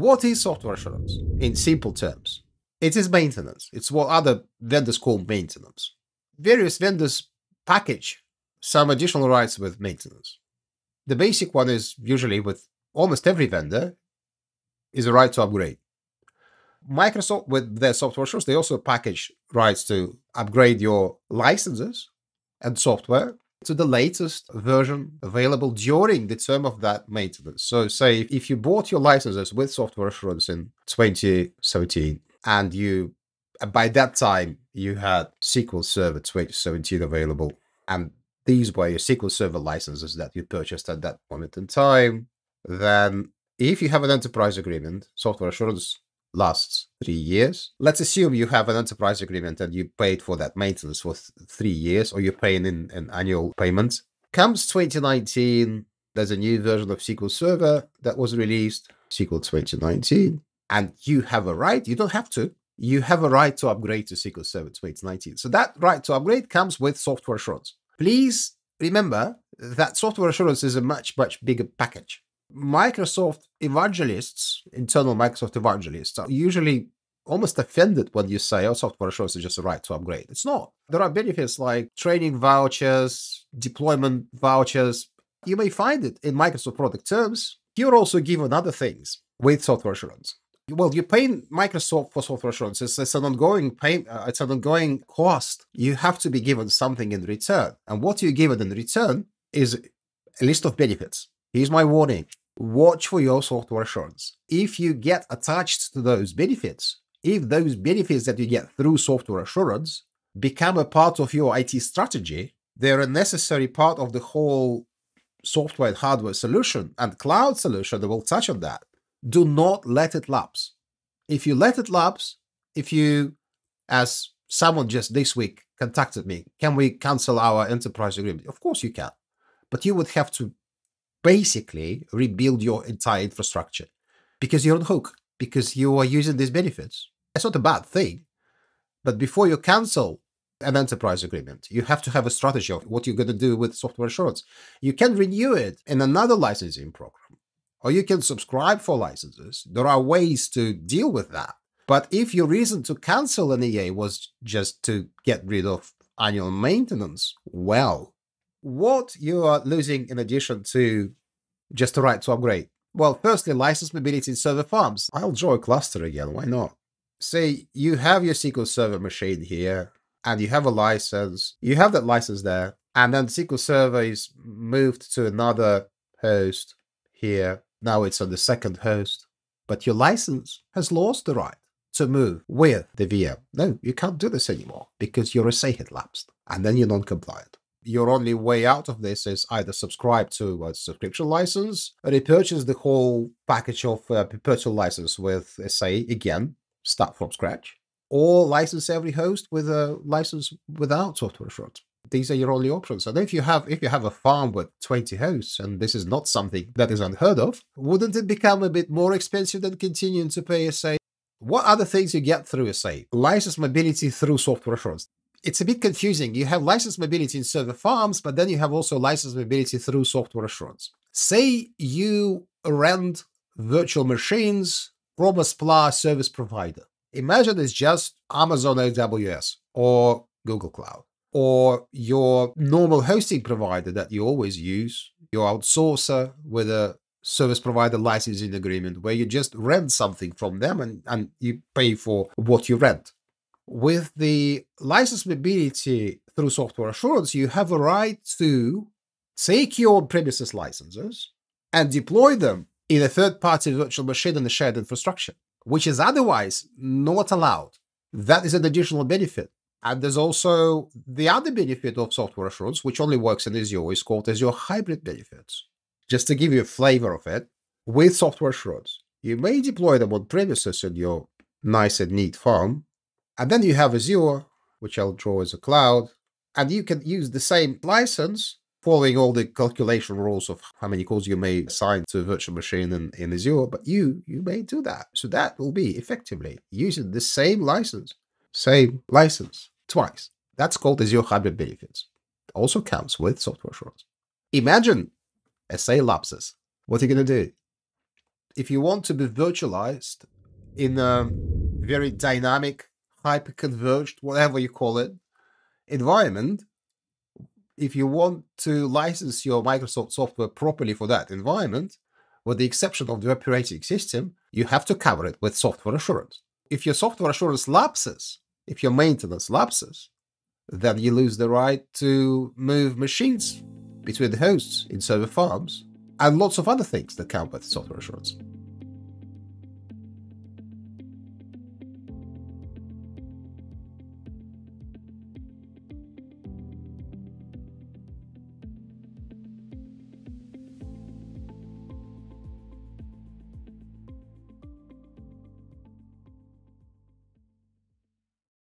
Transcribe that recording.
what is software assurance in simple terms? It is maintenance. It's what other vendors call maintenance. Various vendors package some additional rights with maintenance. The basic one is usually with almost every vendor is a right to upgrade. Microsoft, with their software assurance, they also package rights to upgrade your licenses and software to the latest version available during the term of that maintenance. So, say if you bought your licenses with software assurance in 2017 and you by that time you had SQL Server 2017 available, and these were your SQL Server licenses that you purchased at that moment in time, then if you have an enterprise agreement, software assurance lasts three years. Let's assume you have an enterprise agreement and you paid for that maintenance for th- three years, or you're paying in an annual payment. Comes 2019, there's a new version of SQL Server that was released, SQL 2019, and you have a right, you don't have to, you have a right to upgrade to SQL Server 2019. So that right to upgrade comes with software assurance. Please remember that software assurance is a much, much bigger package. Microsoft evangelists, internal Microsoft evangelists, are usually almost offended when you say, oh, software assurance is just a right to upgrade. It's not. There are benefits like training vouchers, deployment vouchers. You may find it in Microsoft product terms. You're also given other things with software assurance. Well, you're paying Microsoft for software assurance. It's, it's an ongoing pay, uh, it's an ongoing cost. You have to be given something in return, and what you're given in return is a list of benefits. Here's my warning: watch for your software assurance. If you get attached to those benefits, if those benefits that you get through software assurance become a part of your IT strategy, they're a necessary part of the whole software and hardware solution and cloud solution. We'll touch on that do not let it lapse. If you let it lapse, if you, as someone just this week contacted me, can we cancel our enterprise agreement? Of course you can. But you would have to basically rebuild your entire infrastructure because you're on hook, because you are using these benefits. That's not a bad thing. But before you cancel an enterprise agreement, you have to have a strategy of what you're going to do with software assurance. You can renew it in another licensing program or you can subscribe for licenses. There are ways to deal with that. But if your reason to cancel an EA was just to get rid of annual maintenance, well, what you are losing in addition to just the right to upgrade? Well, firstly, license mobility in server farms. I'll draw a cluster again. Why not? Say you have your SQL Server machine here, and you have a license. You have that license there, and then the SQL Server is moved to another host here now it's on the second host, but your license has lost the right to move with the VM. No, you can't do this anymore because your SA had lapsed and then you're non compliant. Your only way out of this is either subscribe to a subscription license repurchase the whole package of uh, perpetual license with SA again, start from scratch, or license every host with a license without software assurance these are your only options. And if you have if you have a farm with 20 hosts, and this is not something that is unheard of, wouldn't it become a bit more expensive than continuing to pay SA, What other things you get through SA? License mobility through software assurance. It's a bit confusing. You have license mobility in server farms, but then you have also license mobility through software assurance. Say you rent virtual machines from a SPLA service provider. Imagine it's just Amazon AWS or Google Cloud or your normal hosting provider that you always use, your outsourcer with a service provider licensing agreement where you just rent something from them and, and you pay for what you rent. With the license mobility through software assurance, you have a right to take your premises licenses and deploy them in a third party virtual machine in a shared infrastructure, which is otherwise not allowed. That is an additional benefit and there's also the other benefit of software assurance, which only works in Azure, is called Azure Hybrid Benefits. Just to give you a flavor of it, with software assurance, you may deploy them on premises in your nice and neat farm. And then you have Azure, which I'll draw as a cloud, and you can use the same license following all the calculation rules of how many cores you may assign to a virtual machine in, in Azure, but you you may do that. So that will be effectively using the same license, same license twice. That's called Azure Hybrid Benefits. It also comes with software assurance. Imagine SA lapses. What are you going to do? if you want to be virtualized in a very dynamic, hyper converged, whatever you call it, environment, if you want to license your Microsoft software properly for that environment, with the exception of the operating system, you have to cover it with software assurance. If your software assurance lapses, if your maintenance lapses, then you lose the right to move machines between the hosts in server farms and lots of other things that come with software assurance.